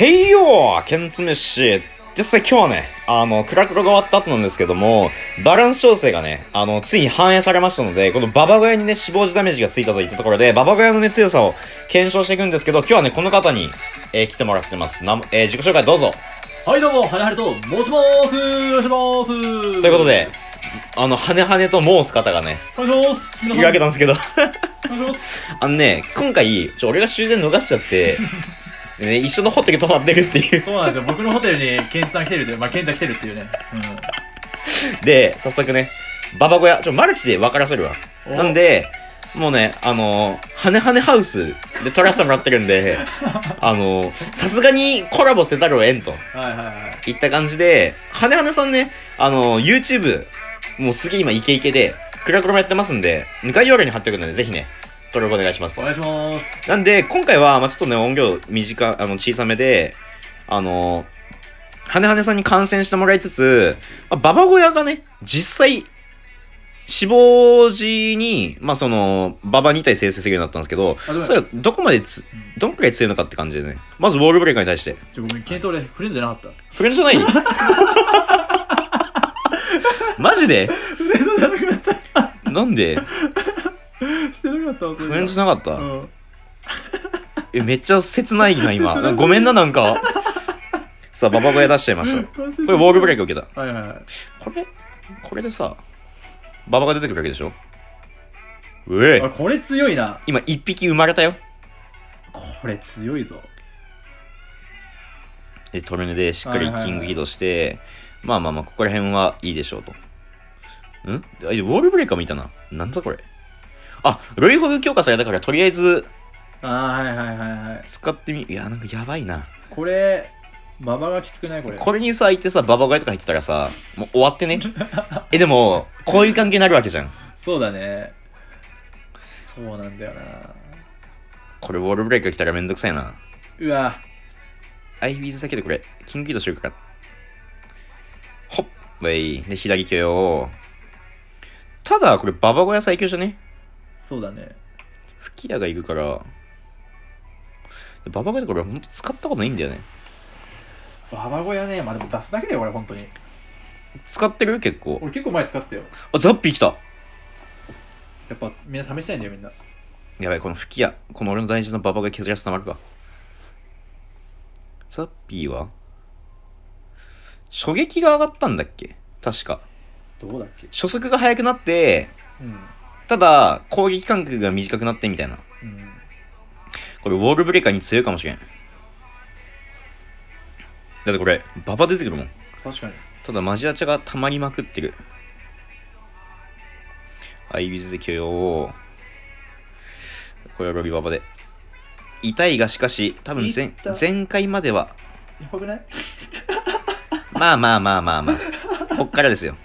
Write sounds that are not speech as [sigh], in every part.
へいよーケンツメシ実際今日はね、あの、クラクロが終わった後なんですけども、バランス調整がね、あの、ついに反映されましたので、このババ小屋にね、死亡時ダメージがついたといったところで、ババ小屋のね、強さを検証していくんですけど、今日はね、この方に、えー来てもらってます。なえー自己紹介どうぞ。はい、どうも、はねはねと申します。お願いします。ということで、あの、羽羽と申す方がね、お願いします。皆いるわけなんですけど、お願いします。[laughs] あのね、今回、ちょ、俺が終電逃しちゃって、ね、一緒のホテル泊まってるっていう。そうなんですよ。僕のホテルにケンチさん来てるっていう、まあ、ケンちゃん来てるっていうね。で、早速ね、ババ小屋、ちょ、マルチで分からせるわ。うん。なんで、もうね、あのー、羽羽ハウスで撮らせてもらってるんで、[laughs] あのー、さすがにコラボせざるを得んとお、はいはいはい。いった感じで、羽羽さんね、あのー、YouTube、もうすげえ今イケイケで、クラクロもやってますんで、概要欄に貼っておくので、ぜひね、登録お願いしますとお。願いします。なんで、今回は、まあちょっとね、音量短、あの、小さめで、あのー、羽羽さんに観戦してもらいつつ、まあ、ババ小屋がね、実際、死亡時に、まあその、ババ2体生成するようになったんですけど、それはどこまでつ、どんくらい強いのかって感じでね。まず、ウォールブレイカーに対して。ちょ、ごめん、ケント俺、フレンドじゃなかっフレンドじゃないマジで？た。フレンド [laughs] じゃなくなった。なんで？[laughs] してなかったわ、それンなかった、うん。[laughs] え、めっちゃ切ないな、今。なんかごめんな、なんか。さあ、ババ小屋出しちゃいました。[laughs] これ、ウォールブレイカー受けた。はいはいはい。これ、これでさ、ババが出てくるわけでしょ？うえあ、これ強いな。今一匹生まれたよ。これ強いぞ。で、トルネでしっかりキング起動して、まあまあまあ、ここら辺はいいでしょうと。ん？あウォールブレイカーもいたな。なんだこれ。あ、ロイホグ強化されたから、とりあえずあー、はいはいはいはい。使ってみ、いや、なんかやばいな。これ、馬場がきつくない？これ。これにさ、相手さ、ババガイとか入ってたらさ、もう終わってね。[laughs] え、でも、こういう関係になるわけじゃん。そうだね。そうなんだよな。これ、ウォールブレイカー来たらめんどくさいな。うわ。アイビーズだけでこれ、キング起動してるから。ほっ、ウェイ。で、左手を。ただ、これ、ババ小屋最強じゃね？そうだね。吹き矢がいるから。ババ小屋でこれ、ほんと使ったことないんだよね。ババ小屋ね、まあでも出すだけだよ、これ、本当に。使ってる？結構。俺結構前使ってたよ。あ、ザッピー来た。やっぱみんな試したいんだよ、みんな。やばい、この吹き矢。この俺の大事なババが削らせたまるか。ザッピーは？初撃が上がったんだっけ？確か。どうだっけ？初速が速くなって、うん。ただ、攻撃間隔が短くなってみたいな。うん。これ、ウォールブレイカーに強いかもしれん。だってこれ、ババ出てくるもん。確かに。ただ、マジアチャが溜まりまくってる。アイビズで許容。これはロビババで。痛いがしかし、多分前痛前回までは、やばくない？[laughs] まあまあまあまあまあ。こっからですよ。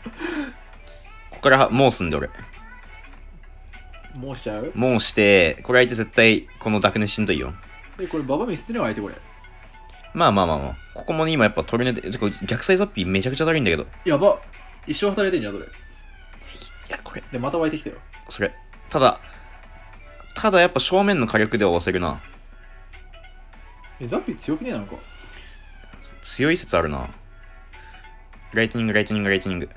こっからもうすんで俺。もうしちゃう？もうして、これ相手絶対このダクネしんどいよ。え、これババミスってね相手これ。まあまあまあまあ。ここもね、今やっぱトルネで、逆サイザッピーめちゃくちゃだるいんだけど。いやば一生働いてんじゃん、それ。や、これ、で、また湧いてきたよ。それ。ただ、ただやっぱ正面の火力では押せるな。え、ザッピー強くねえなんか。強い説あるな。ライトニング、ライトニング、ライトニング。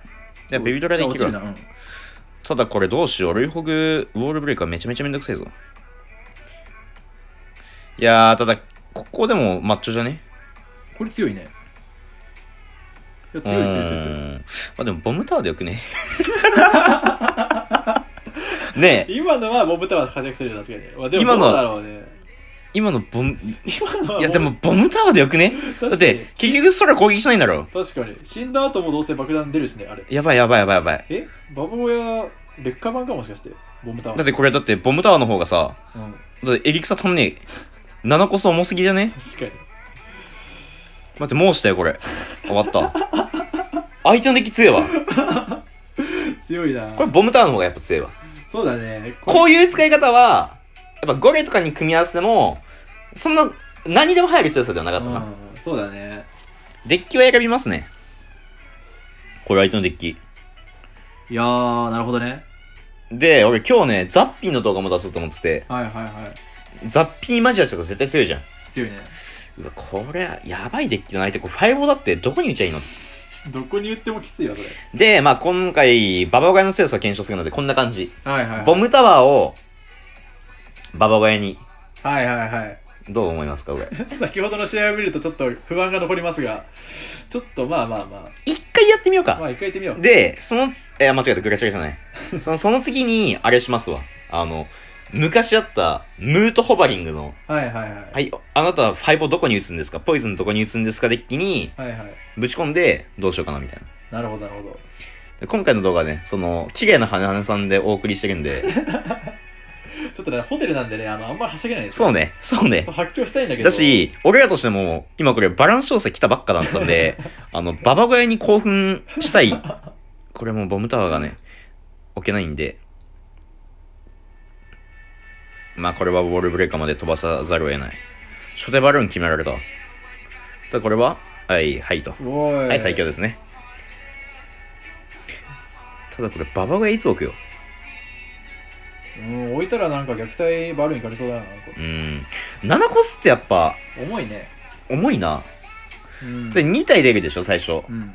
で、ベビドラでいけるわ。ただこれどうしよう。ルイホグ、ウォールブレイカーめちゃめちゃめんどくせえぞ。いやー、ただ、ここでもマッチョじゃね？これ強いね。いや、う強い強い強い強い。まあでも、ボムタワーでよくね？[laughs] ねえ、今のはボブタワーで活躍するよ、確かに。まあ、でも今のは。今のボム、今のはいやでも、ボムタワーでよくね？だって、結局空攻撃しないんだろ？確かに。死んだ後もどうせ爆弾出るしね、あれ。やばいやばいやばいやばい。え？ババ小屋、劣化版かもしかして？ボムタワー。だってこれだって、ボムタワーの方がさ、うん。だってエリクサ足んねえ。7こそ重すぎじゃね？確かに。待って、もうしたよ、これ。終わった。相手のデッキ強いわ。[laughs] 強いな。これ、ボムタワーの方がやっぱ強いわ。そうだね。こういう使い方は、やっぱゴレとかに組み合わせても、そんな、何でも入る強さではなかったな。うん、そうだね。デッキは選びますね。これ相手のデッキ。いやー、なるほどね。で、俺今日ね、ザッピーの動画も出そうと思ってて、はいはいはい。ザッピーマジアとか絶対強いじゃん。強いね。うわこれやばいデッキの相手これファイボだってどこに打ちゃいいの？どこに言ってもきついわそれでまあ今回ババ小屋の強さを検証するのでこんな感じはいはいはいボムタワーをババ小屋に。はいはいはい。どう思いますかこれ？[laughs] 先ほどの試合を見るとちょっと不安が残りますがちょっとまあまあま一回やってみようか。あまあ一回行ってみよう。で、その、えー、間違えた、グラチャレじゃない。[laughs] その、その次に、あれしますわ。あの、昔あった、ムートホバリングの、はいはいはい。はい、あなたはファイボどこに打つんですか？ポイズンどこに打つんですか？デッキに、はいはい。ぶち込んで、どうしようかな、みたいな。なるほどなるほど。で今回の動画はね、その、綺麗な羽々さんでお送りしてるんで、[laughs] ちょっとねホテルなんでねあのあんまりはしゃげないんですそうね、そうねそう。発狂したいんだけどだし、俺らとしても、今これバランス調整来たばっかだったんで、[laughs] あの、ババ小屋に興奮したい。これもうボムタワーがね、置けないんで、まあこれはウォールブレーカーまで飛ばさざるを得ない。初手バルーン決められた。ただこれは、はい、はいと。はい、最強ですね。ただこれ、ババ小屋いつ置くよ？うん置いたらなんか逆サイバルーンにかけそうだななんかうーん。7コスってやっぱ、重いね重いな。うんで、2体出るでしょ、最初。うん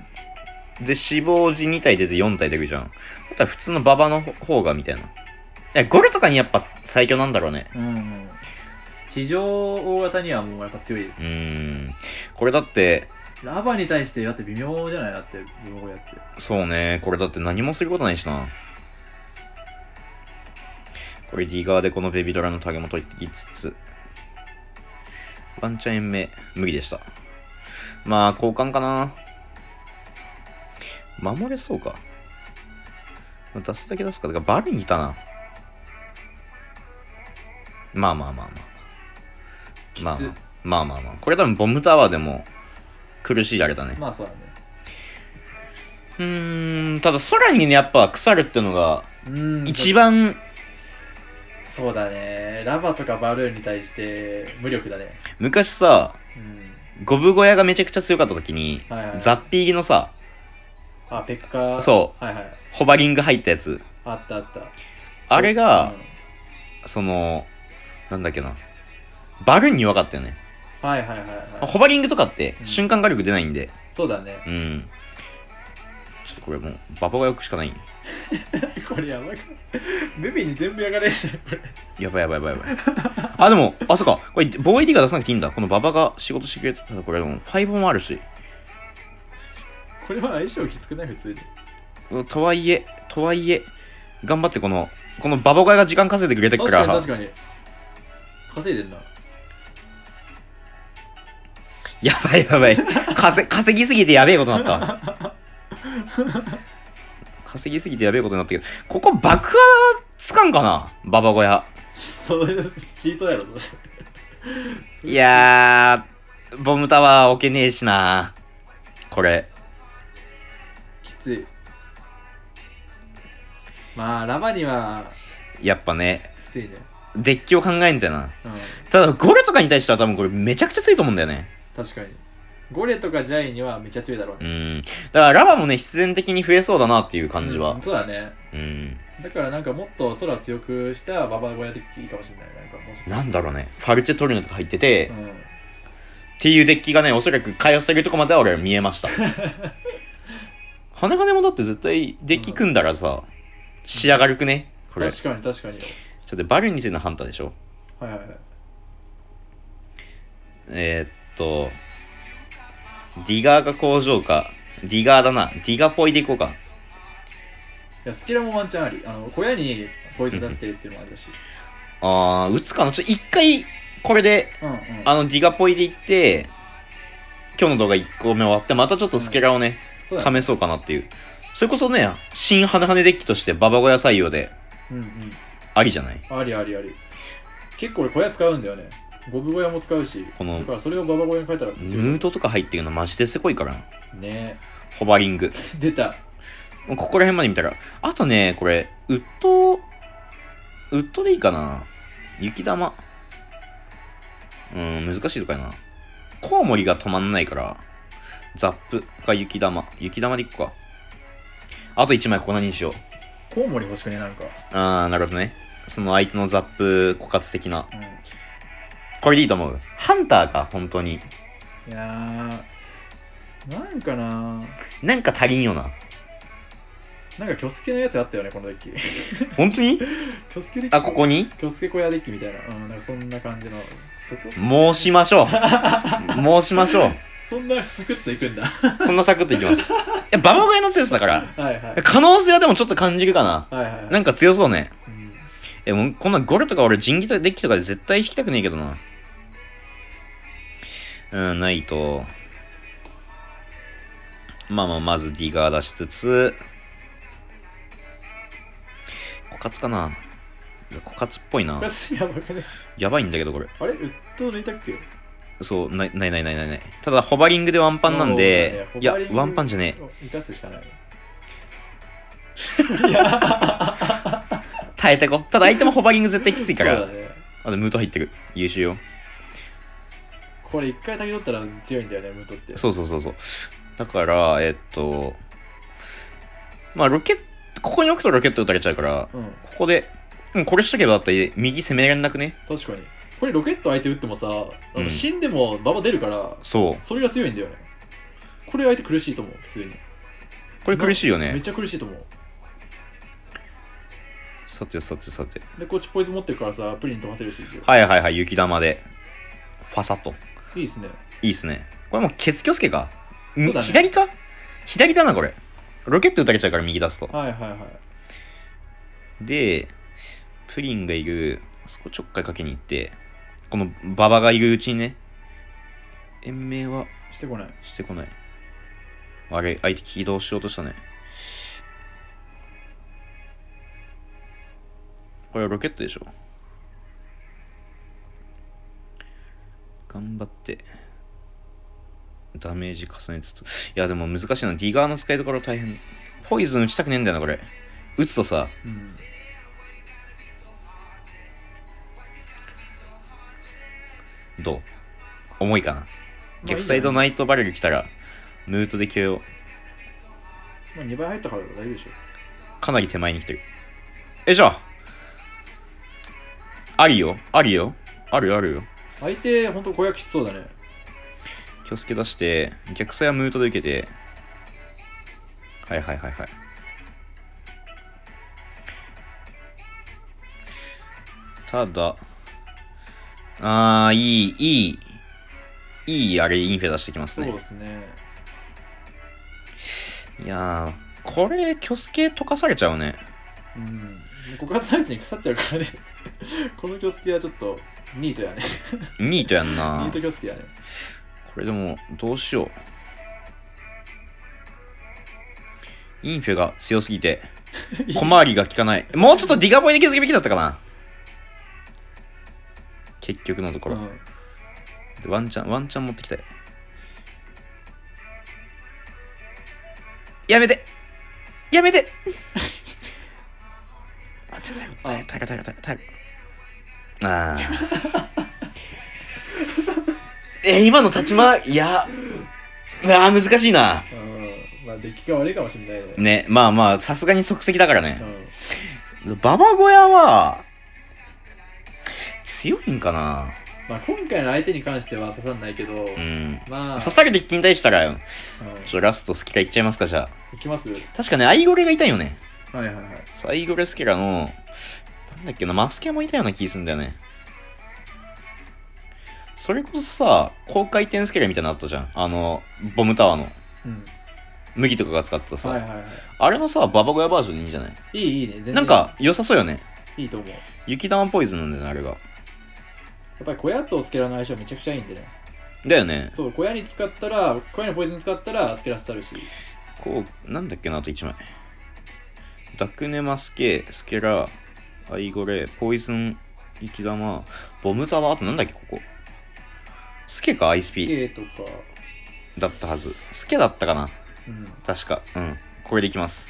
で、死亡時2体出て4体出るじゃん。だったら普通のババの方がみたいな。え、ゴルとかにやっぱ最強なんだろうね。うんうん地上大型にはもうやっぱ強い。うーん。これだって、ラバに対してだって微妙じゃない？だって、ブログやって。そうね。これだって何もすることないしな。これ D 側でこのベビドラのタゲも取りつつ、ワンチャン延命、無理でした。まあ、交換かな。守れそうか。出すだけ出すか。だからバルにいたな。まあまあまあまあ。まあまあまあまあまあ。これ多分ボムタワーでも苦しいあれだね。まあそうだね。うーん、ただ空にね、やっぱ腐るっていうのがうん一番そうだね。ラバとかバルーンに対して無力だね。昔さ、うん。ゴブ小屋がめちゃくちゃ強かった時に、はいはい。ザッピーギのさ、あ、ペッカー。。そうはいはい。ホバリング入ったやつ。あったあった。あれが、うんその、なんだっけな。バルーンに弱かったよね。はいはいはいはい。ホバリングとかってうん瞬間火力出ないんで、そうだね。うん。ちょっとこれもう、ババがよくしかない。[laughs] これやばい。ルビーに全部やがれし。やばいやばいやばいやばい。あ、でも、あ、そっか。これ、防衛 D が出さなくていいんだ。このババが仕事してくれてたら、これでも、ファイブもあるし。これは相性きつくない？普通に。うんとはいえ、とはいえ、頑張ってこの、このババガが時間稼いでくれてる確から、かに確かに。稼いでんな。やばいやばい。稼稼ぎすぎてやべえことになった。稼ぎすぎてやべえことになったけど、ここ爆破つかんかな？ババ小屋。そういうチートやろ、それ [laughs] いやー、ボムタワー置けねえしな。これ。きつい。まあ、ラバにはやっぱね、きついね。デッキを考えんだよな。うん。ただ、ゴルとかに対しては多分これめちゃくちゃ強いと思うんだよね。確かに。ゴレとかジャイにはめっちゃ強いだろううね。ん。だからラバもね、必然的に増えそうだなっていう感じはうん。そうだね。うん。だからなんかもっと空を強くしたババ小屋でいいかもしれない。なんかもうなんだろうね。ファルチェトルノとか入ってて、うん。っていうデッキがね、おそらく開発されるとこまでは俺は見えました。[laughs] 羽羽もだって絶対デッキ組んだらさ、仕上がるくね？これ。ち確かに確かに。ょっとバルについてのハンターでしょ？はいはいはい。えー、っと、ディガーが工場か。ディガーだな。ディガーポイでいこうか。いや、スキラもワンチャンあり。あの、小屋にポイズン出してっていうのもあるし。あー、打つかな。ちょ、一回、これで、うんうん。あの、ディガポイでいって、今日の動画1個目終わって、またちょっとスケラをね、そうだね。試そうかなっていう。それこそね、新羽羽デッキとしてババ小屋採用で、うんうん。ありじゃない？ありありあり。結構俺小屋使うんだよね。ゴブ小屋も使うし。このだからそれをババ小屋に変えたらムートとか入ってるのマジでせこいからな。ねホバリング。出た。ここら辺まで見たら。あとね、これ、ウッド、ウッドでいいかな雪玉。うん、難しいとかやな。コウモリが止まんないから、ザップか雪玉。雪玉でいくか。あと1枚ここ何にしよう。コウモリ欲しくねなんか。あー、なるほどね。その相手のザップ枯渇的な。うん。これでいいと思う。ハンターか、本当に。いやーなんかななんか足りんよな。なんかキョスケのやつあったよねこのデッキ本当に？[laughs] キョスケデッキあ、ここに？キョスケ小屋デッキみたいなうんなんかそんな感じの申しましょう。[laughs] 申しましょう。そんなサクッといくんだそんなサクッといきます。いや、ババガイの強さだから。はいはい可能性はでもちょっと感じるかな。はいはいなんか強そうね。うんえ、もうこんなゴルとか俺人気とデッキとかで絶対引きたくねえけどな。うん、ないと。まあまあ、まずディガー出しつつ、枯渇かないや枯渇っぽいな。[laughs] やばくねやばいんだけど、これ。あれ？ウッド抜いたっけ？そう、ないないないないないない。ただ、ホバリングでワンパンなんで、ねホバリン、グワンパンじゃねえ。生かすしかない耐えてこ。ただ、相手もホバリング絶対きついから。ねあと、ムート入ってる。優秀よ。これ一回先取ったら強いんだよねムートってそうそうそうそう。だから、えっと、まあ、ロケット、ここに置くとロケット撃たれちゃうから、うんここで、うんこれしとけばだったら右攻められなくね？確かにこれロケット相手撃ってもさ、うん死んでも馬場出るからそう。それが強いんだよねこれ相手苦しいと思う普通にこれ苦しいよね。めっちゃ苦しいと思うさてさてさて。でこっちポイズン持ってるからさプリン飛ばせるしはいはいはい、雪玉で。ファサッと。いいっすねいいっすね。これもう、ケツキョスケか？んそうだね左か？左だな、これ。ロケット撃たれちゃうから右出すと。はいはいはいで、プリンがいる、あそこちょっかいかけに行って、この馬場がいるうちにね、延命はしてこないしてこない。あれ、相手起動しようとしたね。これはロケットでしょ。頑張って、ダメージ重ねつつ。いや、でも難しいな。ディガーの使いどころ大変。ポイズン打ちたくねえんだよな、これ。打つとさ、うんどう？重いかなまあ逆サイドナイトバレル来たら、ムートで KO。まあ2倍入ったから大丈夫でしょかなり手前に来てる。え、じゃあ、ありよありよあるよあるよ。相手ほんと小屋きつそうだね気をつけ出して、逆サイはムートで受けて、はいはいはいはい。ただ、あー、いい、いい、いいあれインフェ出してきますねそう。ですねいやー、これ、キョスケ溶かされちゃうね。うん告発相手に腐っちゃうからね [laughs] このキョスケはちょっとニートやねニートやんニなートキョスケやねこれでも、どうしよう。インフェが強すぎて、[laughs] 小回りが効かない。もうちょっとディガボイで気づくべきだったかな。結局のところ。うんでワンチャン、ワンチャン持ってきたい。やめてやめて [laughs] あ、ちょっと待って、耐え、耐え、耐え、耐え、耐え。あー。え、今の立ち回り、いや、あー、難しいな。うんまあ出来が悪いかもしんないねね、まあまあ、さすがに即席だからねう。んババ小屋は、強いんかなまあ今回の相手に関しては刺さんないけど、うん。まあ刺さるデッキに対したら、うんちょラストスキラいっちゃいますか、じゃあ。いきます？確かね、アイゴレがいたよね。はいはいはいアイゴレスキラの、なんだっけな、マスケもいたような気すんだよね。それこそさ、高回転スキラみたいなのあったじゃん。あの、ボムタワーの。うん麦とかが使ってたさ。はいはいはあれのさ、ババ小屋バージョンいいんじゃない？いいいいいね全然なんか、良さそうよね。いいと思うや雪玉ポイズンなんだよね、あれが。っぱり小屋とスケラの相性めちゃくちゃいいんでねだよね。そう小屋に使ったら小屋にポイズン使ったらスケラスタるしこう、なんだっけな、あと1枚。ダクネマスケ、スケラ、アイゴレ、ポイズン、雪玉、ボムタワー、あとなんだっけ、ここ。スケか、アイスピ K とかだったはず。スケだったかなうん確か。うん。これでいきます。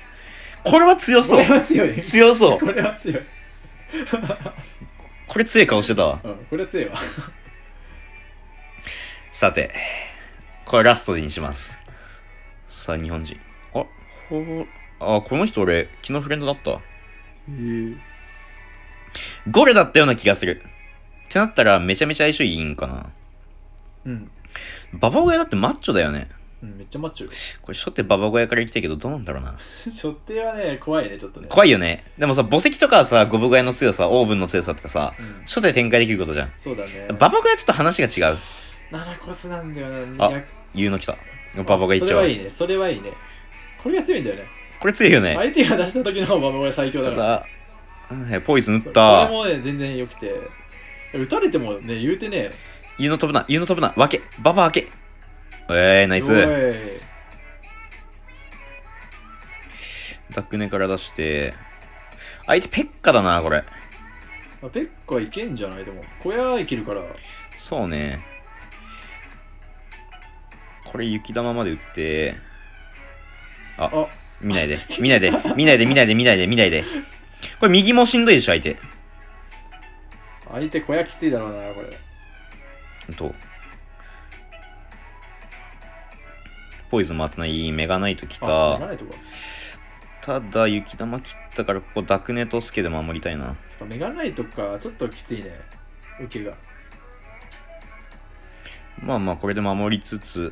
これは強これそうは強い強そうこれは強い [laughs] これ強い顔してたわ。うんこれは強いわ [laughs] さて、これラストにします。さあ、日本人。あ、ほう、あ、この人俺、昨日フレンドだった。へえゴレだったような気がする。ってなったらめちゃめちゃ相性いいんかな。うん。ババ小屋だってマッチョだよね。うん、めっちゃマッチョよ。これ初手ババ小屋から行きたいけどどうなんだろうな。[laughs] 初手はね、怖いね、ちょっとね。怖いよね。でもさ、墓石とかはさ、ゴブ小屋の強さ、オーブンの強さとかさ、うん、初手展開できることじゃん。そうだね。ババ小屋ちょっと話が違う。7コスなんだよな。あ200言うの来た。ババ小屋行っちゃうわそれはいいね、それはいいね。これが強いんだよね。これ強いよね。相手が出した時のババ小屋最強だたから。だ、はいポイズン打っこれた。もね、全然良くて。打たれてもね、言うてね、言うの飛ぶな、言うの飛ぶな、分け、ババ分け。えー、ナイス。おいダックネから出して、相手ペッカだな、これ。あペッカいけんじゃない？でも。小屋いけるから。そうね。これ雪玉まで打って、あ、あ、見ないで、見ないで、見ないで、見ないで、見ないで、見ないで。これ右もしんどいでしょ、相手。相手小屋きついだろうな、これ。と。ポイズン回ってない、メガナイト来あ、た。ただ、雪玉切ったから、ここダクネとスケで守りたいな。メガナイトか、ちょっときついね。受けが。まあまあ、これで守りつつ、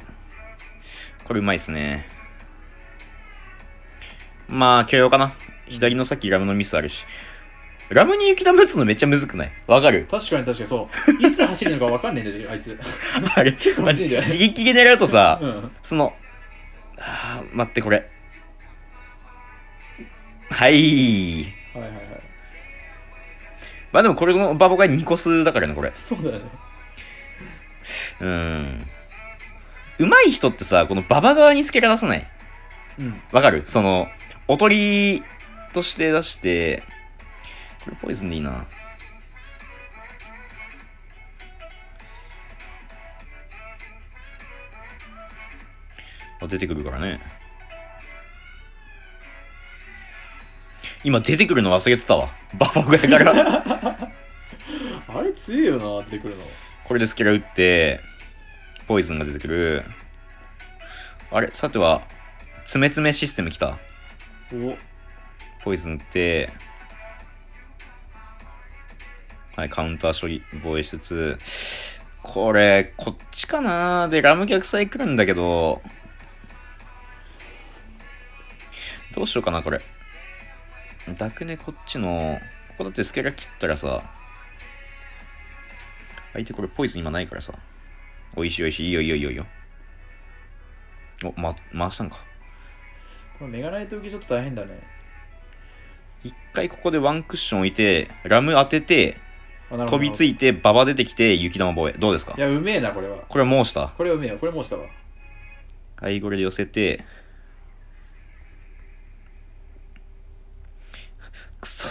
これうまいっすね。まあ、許容かな。左のさっきラムのミスあるし。ラムに雪玉打つのめっちゃむずくない？わかる？確かに確かにそう。いつ走るのか分かんないんだよ、[laughs] あいつ。あれ、構むずいんだよねギリギリ狙うとさ、うん。その、あー待って、これ。はい。はいはいはい。まあでもこれのバボが2個数だからね、これ。そうだよね。うーん。上手い人ってさ、このババ側にスケラ出さない？うん。わかる？その、おとりとして出して、これポイズンでいいな。あ、出てくるからね。今出てくるの忘れてたわ。ババ小屋から。[laughs] あれ強いよな、出てくるの。これでスケラ打って、ポイズンが出てくる。あれさては、つめつめシステム来た。おポイズン打って、はい、カウンター処理、防衛しつつ、これ、こっちかなで、ラム逆サイ来るんだけど、どうしようかな、これ。ダクネこっちの、ここだってスケラ切ったらさ、相手これポイズン今ないからさ。おいしいおいしい、いいよいいよいいよいいよ。お、ま、回したんか。これメガナイト受けちょっと大変だね。一回ここでワンクッション置いて、ラム当てて、あなるほど飛びついて、馬場出てきて、雪玉防衛。どうですか？いや、うめえな、これは。これはもうした？これはうめえよ。これもうしたわ。はい、これで寄せて、くそ。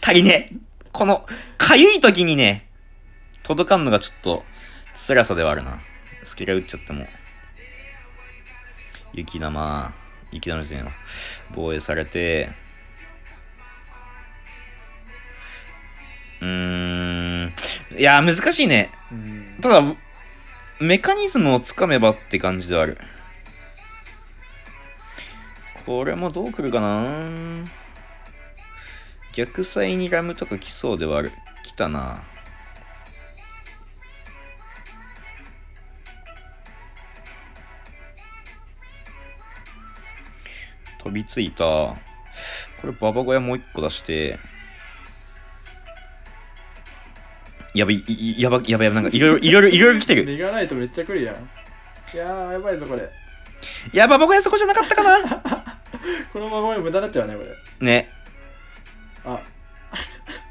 足りねえ。この、かゆい時にね、届かんのがちょっと、辛さではあるな。スキラ打っちゃっても。雪玉、雪玉ですね。防衛されて、うーん。いや、難しいね。うん。ただ、メカニズムをつかめばって感じではある。これもどう来るかな？逆サイにラムとか来そうではある。来たな。飛びついた。これババ小屋もう一個出して。やばい、いやば、やばい、やばい、なんかいろいろ、いろいろ、いろいろ来てる。メガナイトめっちゃ来るやん。いやー、やばいぞ、これ。いや、ババ小屋そこじゃなかったかな [laughs] このまま無駄になっちゃうね、これ。ね。あ、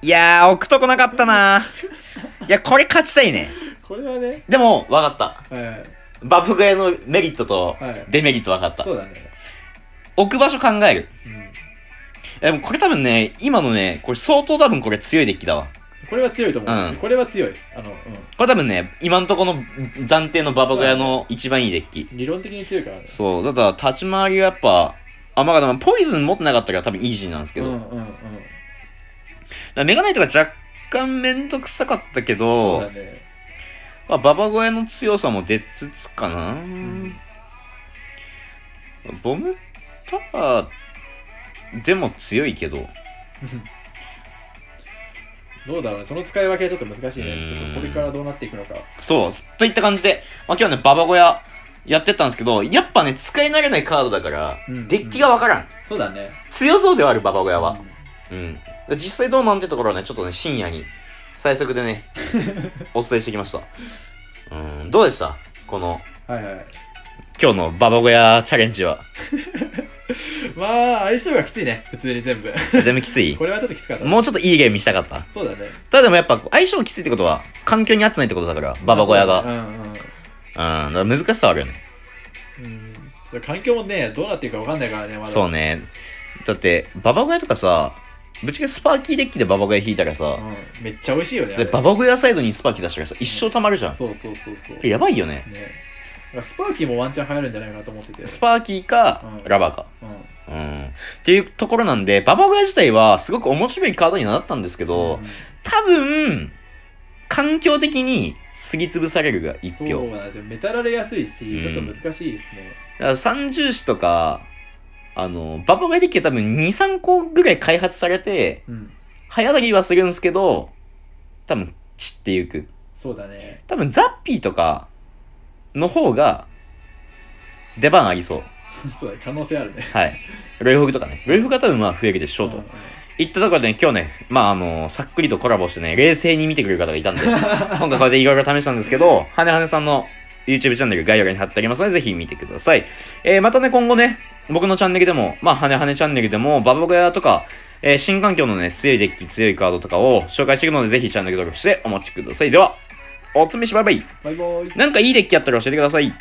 いやー、置くとこなかったな。いや、これ勝ちたいね。これはね。でも、わかった。はい。バブ小屋のメリットとはいデメリットわかったそ。うだね。置く場所考える。うん。でもこれ多分ね、今のね、これ相当多分これ強いデッキだわ。これは強いと思う。うんこれは強い。あの、うこれ多分ね、今んとこの暫定のババ小屋の一番いいデッキ。ん。理論的に強いからね。そう、だから立ち回りはやっぱ、あ、まあ、でもポイズン持ってなかったから多分イージーなんですけど、うんだかうんうん。らメガナイトが若干めんどくさかったけそどうだ、ね。まあ、ババ小屋の強さも出つつかな、んボムタワーでも強いけど、[laughs] どうだろうねその使い分けはちょっと難しいねうんちょっとこれからどうなっていくのかそう。といった感じで、まあ、今日はね、ババ小屋やってたんですけど、やっぱね、使い慣れないカードだから、うんデッキがわからん。そうだね強そうではあるババ小屋は。うんうん。で実際どうなんてところはね、ちょっとね、深夜に、最速でね、[laughs] お伝えしてきました。うん、どうでした？この、はいはい今日のババ小屋チャレンジは。[laughs] まあ相性がきついね。普通に全部。全部きつい？これはちょっときつかった。もうちょっといいゲームしたかった？そうだね。ただでもやっぱ、相性きついってことは、環境に合ってないってことだから、ババ小屋が。うん、うん。うんだから難しさはあるよね。うん。それ環境もねどうなっていくかわかんないからねまだ。そうね。だって、ババ小屋とかさ、ぶっちゃけスパーキーデッキでババ小屋引いたらさ、うん、めっちゃ美味しいよねあでれ。ババ小屋サイドにスパーキー出したらさ、一生溜まるじゃん。そうそうそうそう。えやばいよね。スパーキーもワンチャン流行るんじゃないかなと思ってて。スパーキーか、うん。ラバーか。うんうん。っていうところなんで、ババ小屋自体はすごく面白いカードにはなったんですけど、うん多分、環境的にすりつぶされるが1そう票。なんですよメタられやすいし、うんちょっと難しいですねだから三重視とか、あの、ババ小屋デッキは多分2、3個ぐらい開発されて、うん早上がりはするんですけど、多分散っていく。そうだね多分ザッピーとかの方が出番ありそう。[laughs] そうだね可能性あるねはい。ロイフグとかね。ロイフグが多分まあ増えるでしょうと。うんうんいったところでね、今日ね、まああの、さっくりとコラボしてね、冷静に見てくれる方がいたんで、[laughs] 今回こうやっていろいろ試したんですけど、はねはねさんの YouTube チャンネル概要欄に貼ってありますので、ぜひ見てください。えー、またね、今後ね、僕のチャンネルでも、まあ、はねはねチャンネルでも、ババ小屋とか、えー、新環境のね、強いデッキ、強いカードとかを紹介していくので、ぜひチャンネル登録してお待ちください。では、おつめしバイバイ。バイバイなんかいいデッキあったら教えてください。